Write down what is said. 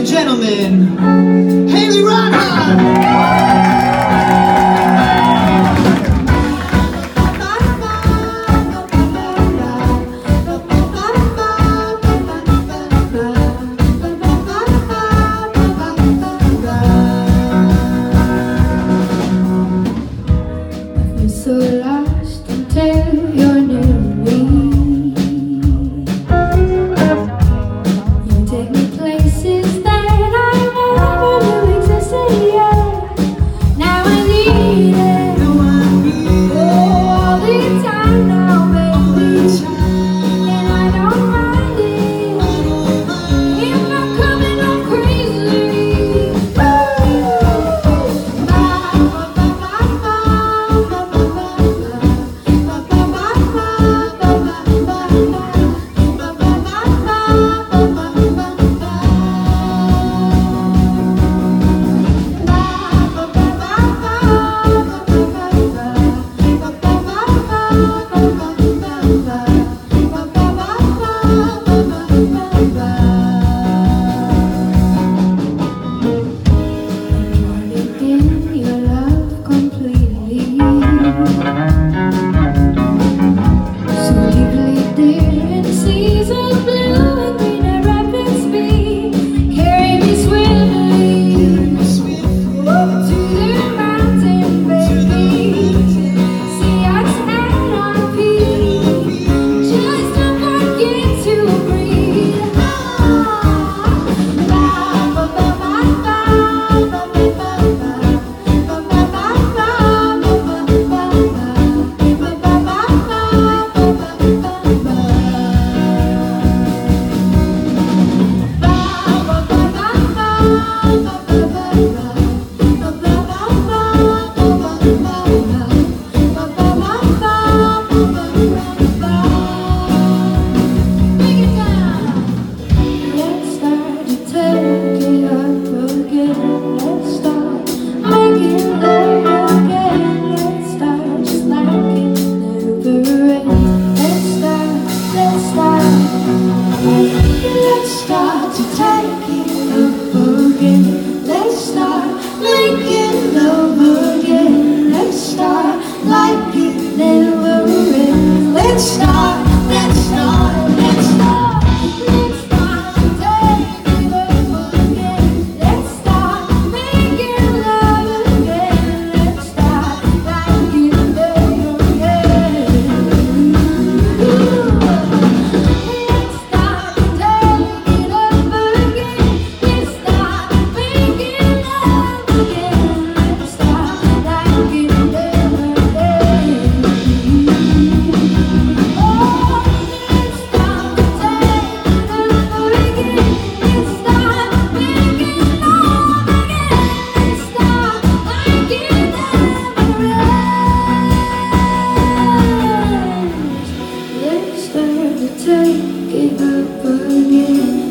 and gentlemen, Haley Reinhart! To take it up again.